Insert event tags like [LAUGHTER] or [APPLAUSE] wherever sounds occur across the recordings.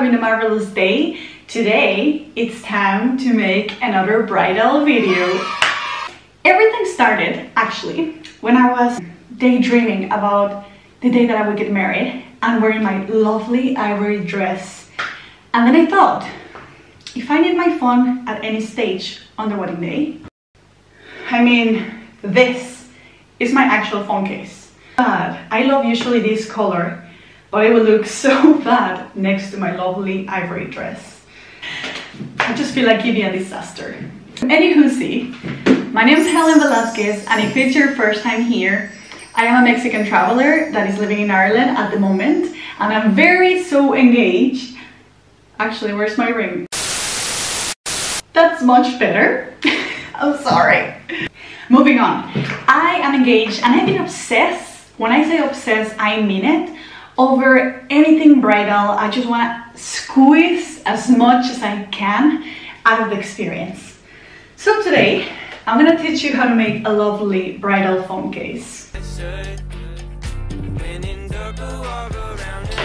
having a marvelous day. Today, it's time to make another bridal video. Everything started, actually, when I was daydreaming about the day that I would get married and wearing my lovely ivory dress. And then I thought, if I need my phone at any stage on the wedding day, I mean, this is my actual phone case. But I love usually this color but it will look [LAUGHS] so bad next to my lovely ivory dress. I just feel like giving a disaster. Anywho, see, my name is Helen Velazquez and if it's your first time here, I am a Mexican traveler that is living in Ireland at the moment and I'm very so engaged. Actually, where's my ring? That's much better. [LAUGHS] I'm sorry. Moving on. I am engaged and I've been obsessed. When I say obsessed, I mean it over anything bridal. I just want to squeeze as much as I can out of the experience. So today, I'm going to teach you how to make a lovely bridal phone case.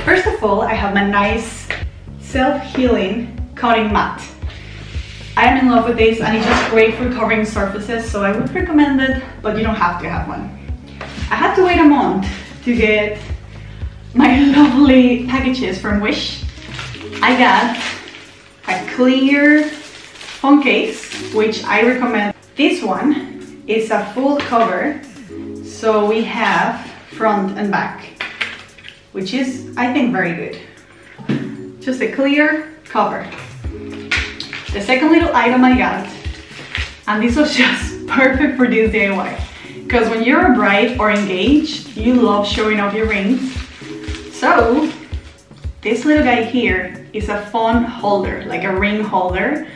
First of all, I have my nice self-healing cutting mat. I am in love with this and it's just great for covering surfaces, so I would recommend it, but you don't have to have one. I had to wait a month to get my lovely packages from Wish. I got a clear phone case, which I recommend. This one is a full cover, so we have front and back, which is, I think, very good. Just a clear cover. The second little item I got, and this was [LAUGHS] just perfect for this DIY, because when you're a bride or engaged, you love showing off your rings, so this little guy here is a phone holder, like a ring holder,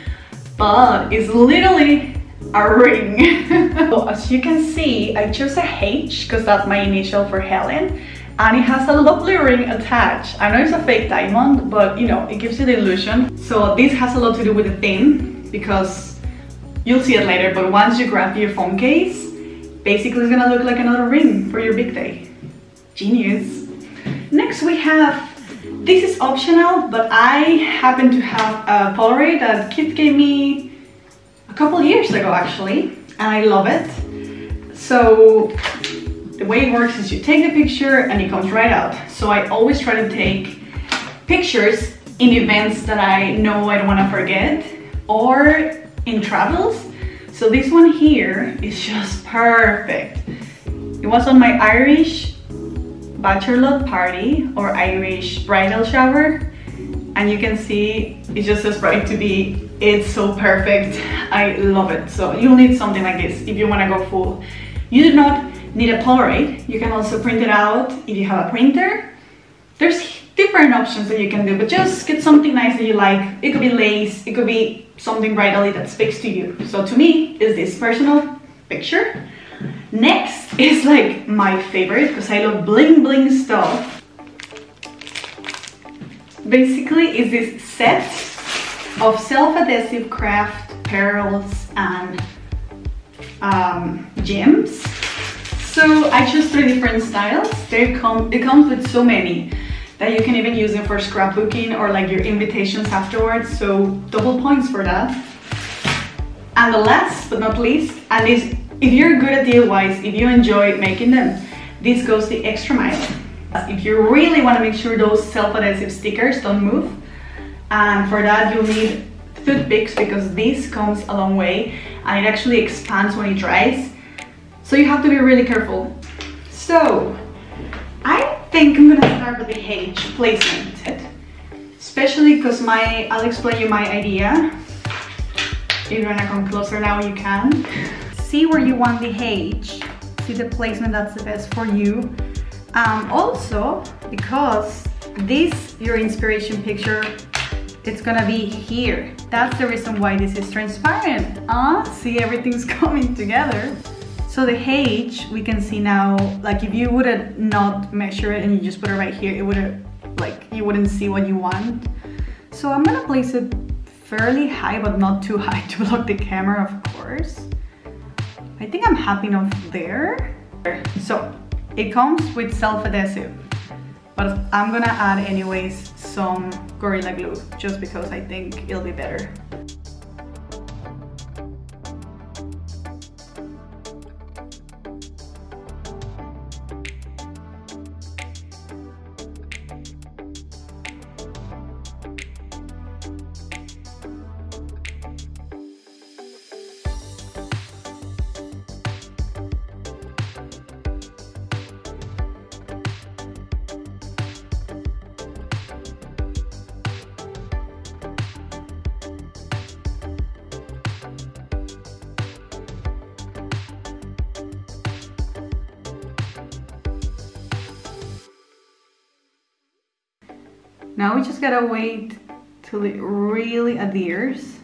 but it's literally a ring. [LAUGHS] so as you can see, I chose a H because that's my initial for Helen and it has a lovely ring attached. I know it's a fake diamond, but you know, it gives you the illusion. So this has a lot to do with the theme because you'll see it later, but once you grab your phone case, basically it's gonna look like another ring for your big day. Genius. Next we have, this is optional, but I happen to have a Polaroid that Kit gave me a couple years ago actually, and I love it. So the way it works is you take the picture and it comes right out. So I always try to take pictures in events that I know I don't want to forget or in travels. So this one here is just perfect. It was on my Irish bachelor party or Irish bridal shower and you can see it just as bright to be it's so perfect. I love it. So you'll need something like this if you want to go full. You do not need a Polaroid. You can also print it out if you have a printer. There's different options that you can do but just get something nice that you like. It could be lace it could be something bridally that speaks to you. So to me is this personal picture Next is like my favorite because I love bling bling stuff. Basically is this set of self-adhesive craft pearls and um, gems. So I chose three different styles. They come, it comes with so many that you can even use them for scrapbooking or like your invitations afterwards. So double points for that. And the last but not least, and this if you're good at DIYs, if you enjoy making them, this goes the extra mile. If you really want to make sure those self-adhesive stickers don't move, and for that you'll need toothpicks because this comes a long way and it actually expands when it dries. So you have to be really careful. So, I think I'm gonna start with the H placement. Especially because my, I'll explain you my idea. If you wanna come closer now, you can see where you want the H, see the placement that's the best for you. Um, also, because this, your inspiration picture, it's gonna be here. That's the reason why this is transparent. Ah, uh, see everything's [LAUGHS] coming together. So the H, we can see now, like if you would have not measure it and you just put it right here, it would have, like, you wouldn't see what you want. So I'm gonna place it fairly high, but not too high [LAUGHS] to block the camera, of course. I think I'm happy enough there. So it comes with self-adhesive, But I'm gonna add anyways some Gorilla Glue just because I think it'll be better. Now we just gotta wait till it really adheres.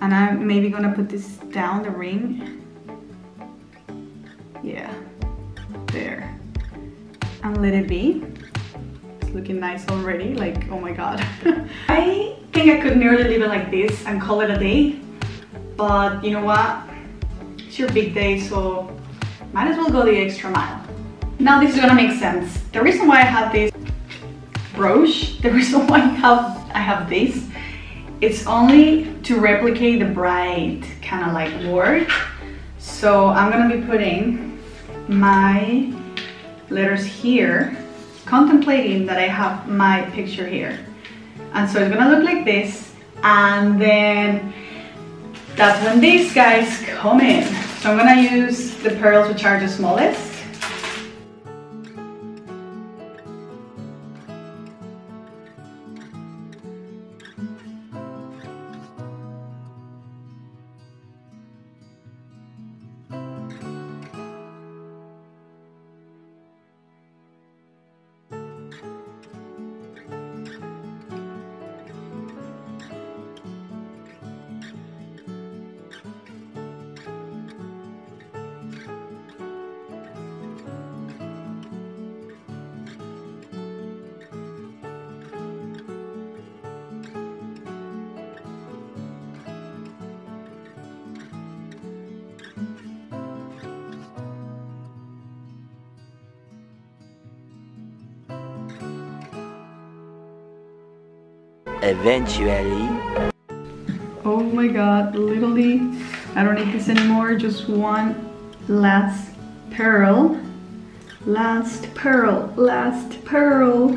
And I'm maybe gonna put this down the ring. Yeah, there. And let it be. It's looking nice already, like, oh my God. [LAUGHS] I think I could nearly leave it like this and call it a day. But you know what? It's your big day, so might as well go the extra mile. Now this is gonna make sense. The reason why I have this brooch, [LAUGHS] the reason why I have, I have this, it's only to replicate the bright kind of like word. So I'm gonna be putting my letters here, contemplating that I have my picture here. And so it's gonna look like this, and then that's when these guys come in. So I'm gonna use the pearls which are the smallest eventually. Oh my god, literally, I don't need this anymore. Just one last pearl. Last pearl, last pearl.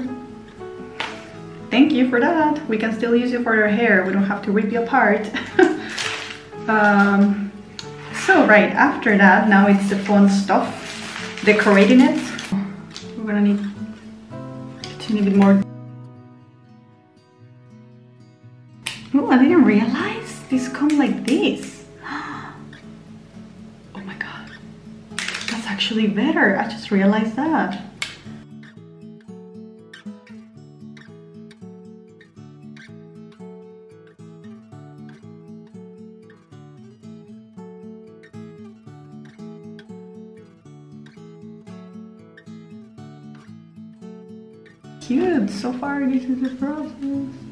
Thank you for that. We can still use it for your hair. We don't have to rip you apart. [LAUGHS] um, so right after that, now it's the fun stuff, decorating it. We're gonna need a teeny bit more I didn't realize this come like this. [GASPS] Oh my god. That's actually better. I just realized that. Cute. So far, this is the process.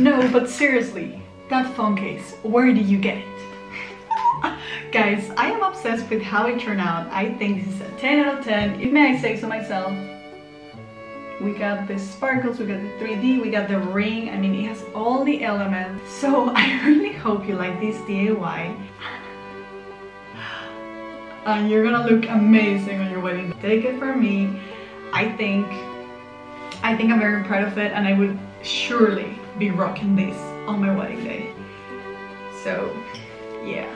No, but seriously, that phone case, where did you get it? [LAUGHS] Guys, I am obsessed with how it turned out. I think this is a 10 out of 10. If may I say so myself. We got the sparkles, we got the 3D, we got the ring. I mean, it has all the elements. So [LAUGHS] I really hope you like this DIY. [GASPS] And you're gonna look amazing on your wedding. Take it from me. I think, I think I'm very proud of it and I would surely be rocking this on my wedding day. So, yeah.